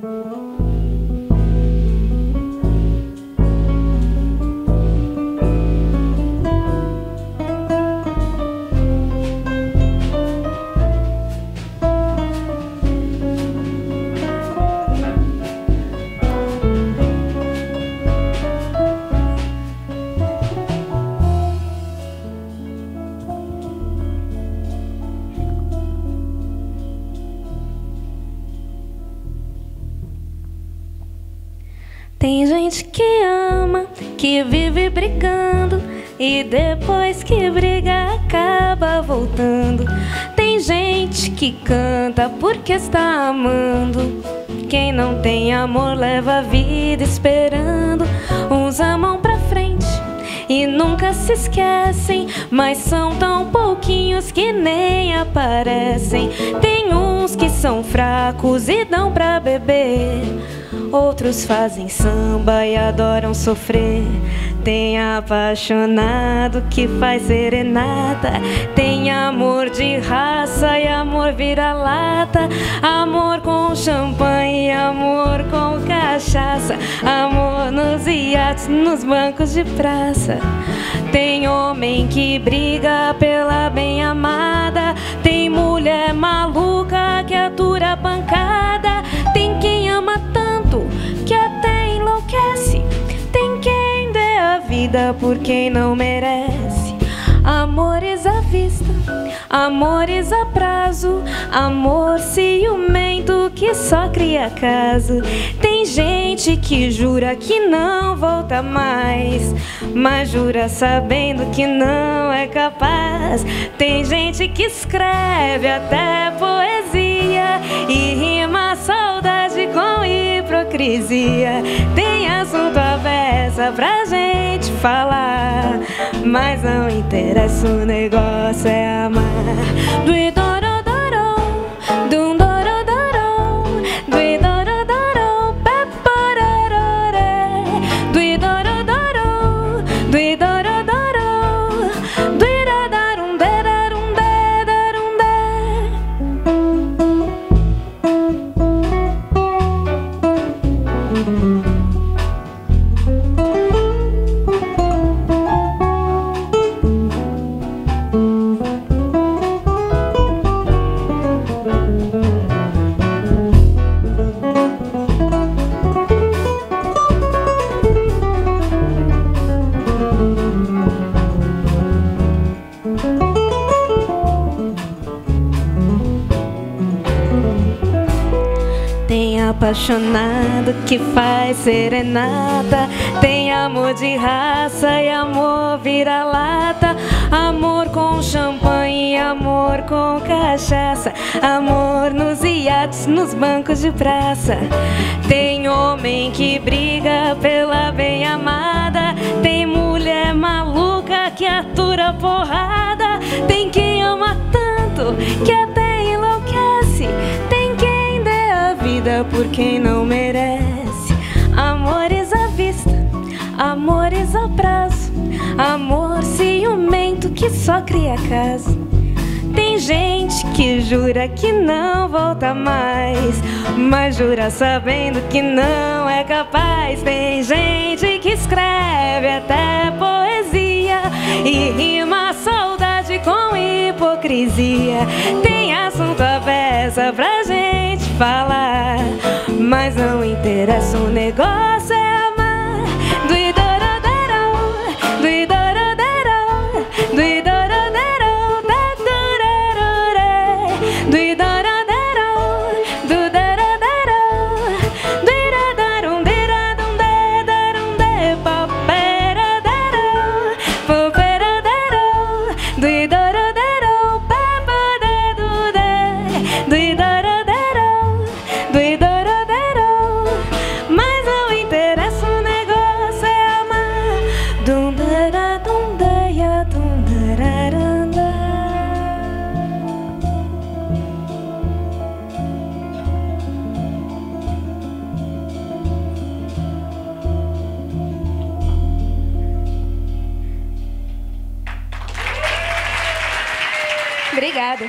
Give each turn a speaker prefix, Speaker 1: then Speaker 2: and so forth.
Speaker 1: Música Tem gente que ama, que vive brigando e depois que briga acaba voltando. Tem gente que canta porque está amando. Quem não tem amor leva a vida esperando. Uns amam pra frente e nunca se esquecem, mas são tão pouquinhos que nem aparecem. Tem uns que são fracos e dão pra beber. Outros fazem samba e adoram sofrer. Tem apaixonado que faz serenata. Tem amor de raça e amor vira-lata. Amor com champanhe, amor com cachaça. Amor nos iates, nos bancos de praça. Tem homem que briga pela vida por quem não merece. Amores à vista, amores a prazo, amor ciumento que só cria caso. Tem gente que jura que não volta mais, mas jura sabendo que não é capaz. Tem gente que escreve até poesia e rima saudade com hipocrisia. Tem assunto à pra gente falar, mas não interessa, o negócio é amar. Do idorodoro, dum dorodoro, do idorodoro, pepororore, do do apaixonado que faz serenata. Tem amor de raça e amor vira-lata. Amor com champanhe, amor com cachaça. Amor nos iates, nos bancos de praça. Tem homem que briga pela bem amada. Tem mulher maluca que atura porrada. Tem quem ama tanto que até por quem não merece. Amores à vista, amores a prazo. Amor ciumento que só cria caso. Tem gente que jura que não volta mais, mas jura sabendo que não é capaz. Tem gente que escreve até poesia e rima a saudade com hipocrisia. Tem assunto à beça pra gente falar, mas não interessa, o negócio é amar. Do idorodero, do idorodero, do idorodero, da durerore, do idorodero, do do iradarum, diradum, dedarum, de paperadero, paperadero, do idorodero, Obrigada.